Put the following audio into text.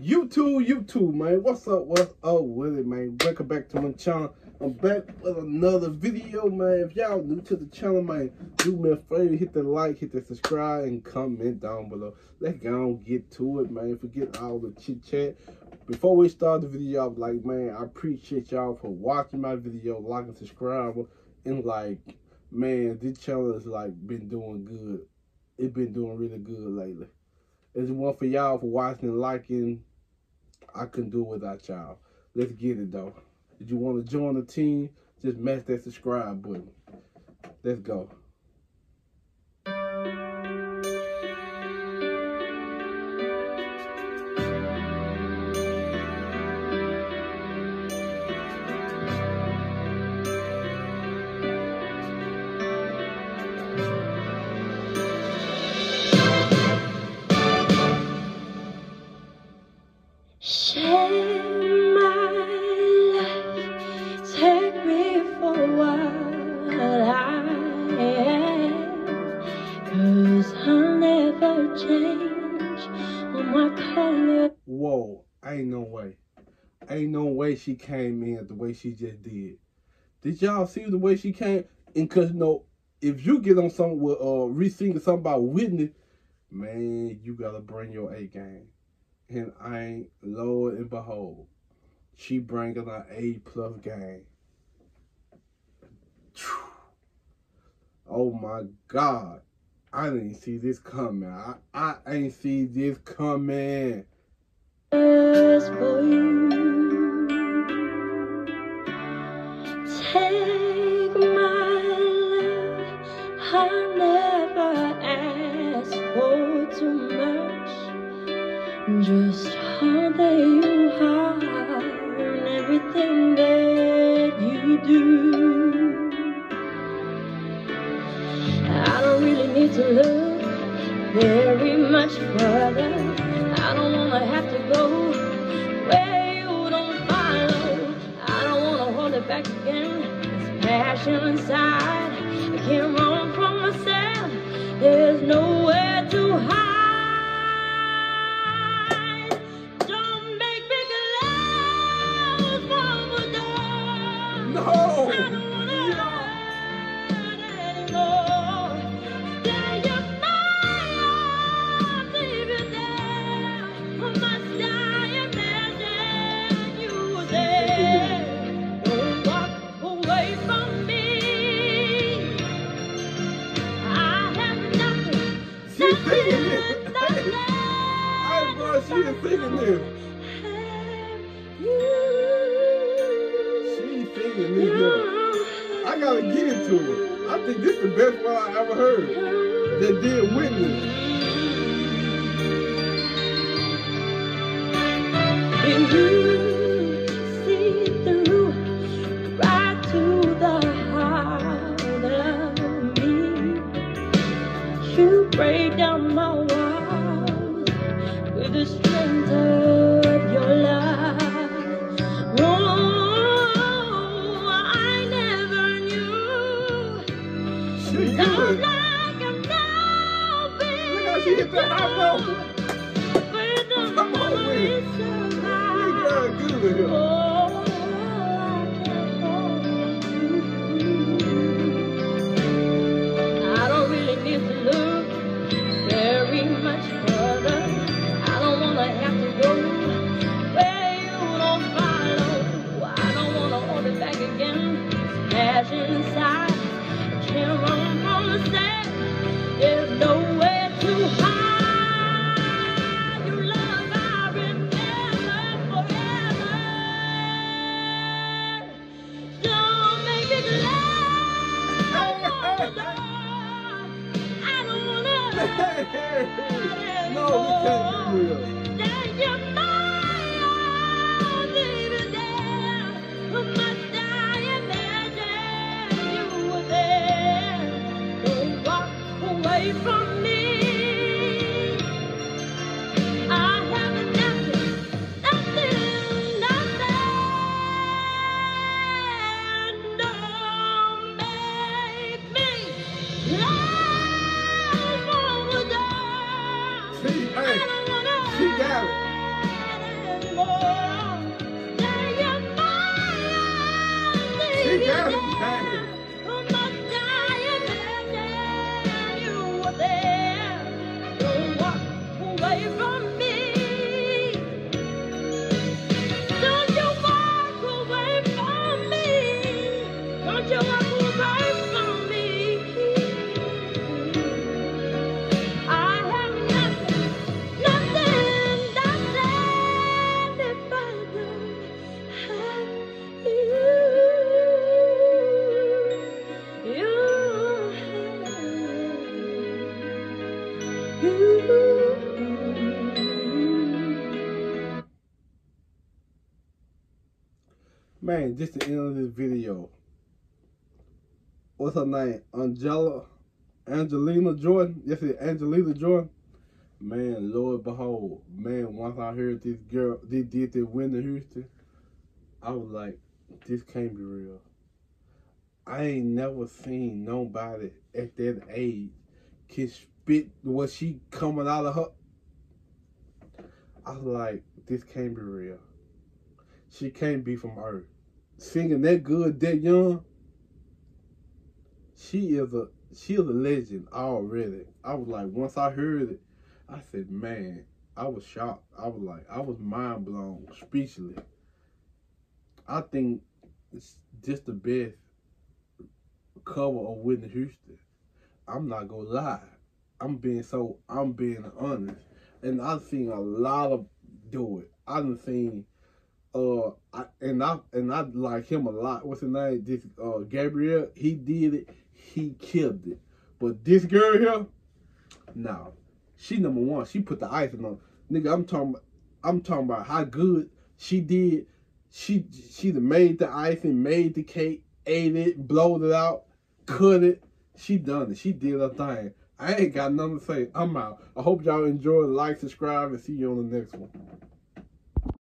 YouTube, YouTube, man. What's up? What's up with it, man? Welcome back to my channel. I'm back with another video, man. If y'all new to the channel, man, do me a favor, hit the like, hit the subscribe, and comment down below. Let's go get to it, man. Forget all the chit chat. Before we start the video, I'm like, man, I appreciate y'all for watching my video, like and subscribe, and like, man, this channel has like been doing good. It's been doing really good lately. It's one for y'all for watching and liking. I couldn't do it without y'all. Let's get it though. If you want to join the team, just mash that subscribe button. Let's go. Ain't no way she came in the way she just did. Did y'all see the way she came? And cause you know, if you get on something with uh re-singing something about Whitney, man, you gotta bring your A game. And I ain't Lord and behold, she bringing an A plus game. Oh my God. I didn't see this coming. I, I ain't see this coming. Take my love. I never asked for too much. Just how that you are and everything that you do. I don't really need to look very much further. Passion inside, she is singing this. She's singing this. I gotta get into it. I think this is the best one I ever heard that did witness. Whitney. you see through right to the heart of me, you break down my she used it. Look how she Oh, we can't. Man. there. Man, just the end of this video. What's her name? Angela, Angelina Jordan. Yes, it's Angelina Jordan. Man, Lord behold, man. Once I heard this girl, they did this Whitney Houston, I was like, this can't be real. I ain't never seen nobody at that age can spit what she coming out of her. I was like, this can't be real. She can't be from Earth. Singing that good, that young. She is a she is a legend already. I was like, once I heard it, I said, man, I was shocked. I was like, I was mind blown, speechless. I think it's just the best cover of Whitney Houston. I'm not gonna lie. I'm being so I'm being honest. And I've seen a lot of do it. I've seen uh I, and I and I like him a lot. What's his name? This uh Gabriel, he did it, he killed it. But this girl here, no. She number one. She put the icing on. Nigga, I'm talking I'm talking about how good she did. She she made the icing, made the cake, ate it, blowed it out, cut it. She done it. She did her thing. I ain't got nothing to say. I'm out. I hope y'all enjoy. Like, subscribe, and see you on the next one.